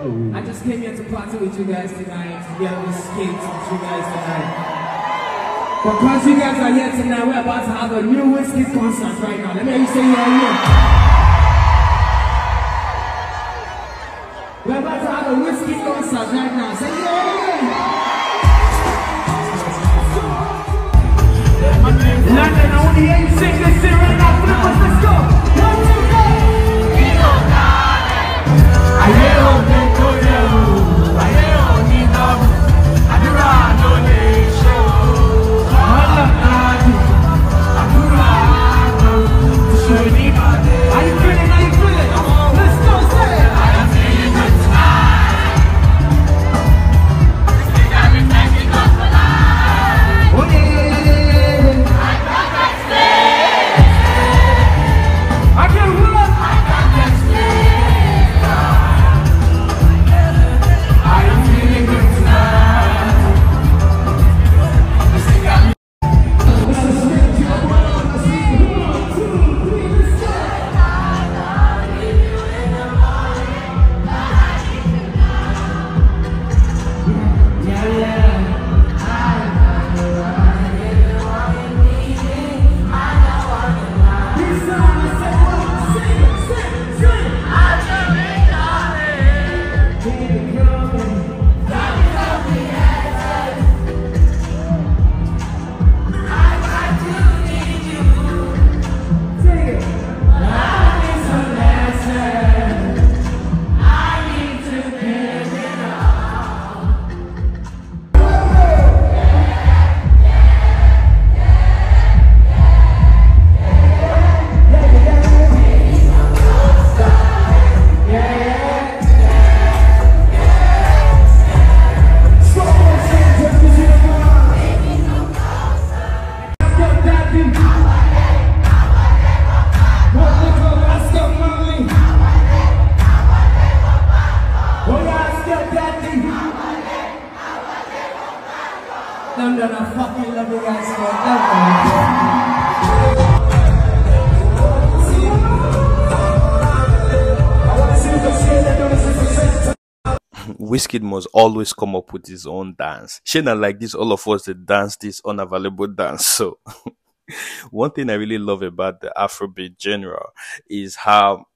I just came here to party with you guys tonight, to get this skate with you guys tonight. Because you guys are here tonight, we're about to have a new Wizkid concert right now. Let me hear you say yeah, yeah. We're about to have a Wizkid concert right now. Say yeah. I fucking love you guys forever. Wizkid must always come up with his own dance. Shana like this, all of us that dance this unavailable dance. So one thing I really love about the Afrobeat genre is how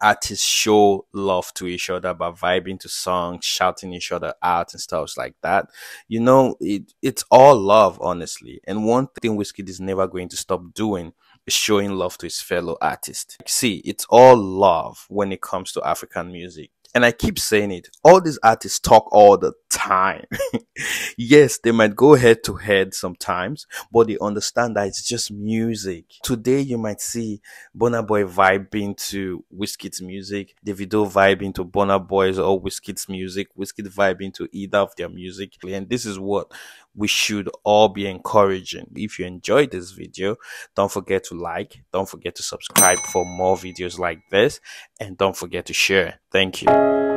artists show love to each other by vibing to songs, shouting each other out and stuff like that. You know, it it's all love, honestly. And one thing Wizkid is never going to stop doing is showing love to his fellow artists. See, it's all love when it comes to African music. And I keep saying it. All these artists talk all the time. yes, they might go head to head sometimes, but they understand that it's just music. Today you might see Burna Boy vibing to Wizkid's music, Davido vibing to Burna Boy's or Wizkid's music, Wizkid vibing to either of their music. And this is what we should all be encouraging. If you enjoyed this video, don't forget to like, don't forget to subscribe for more videos like this, and don't forget to share. Thank you.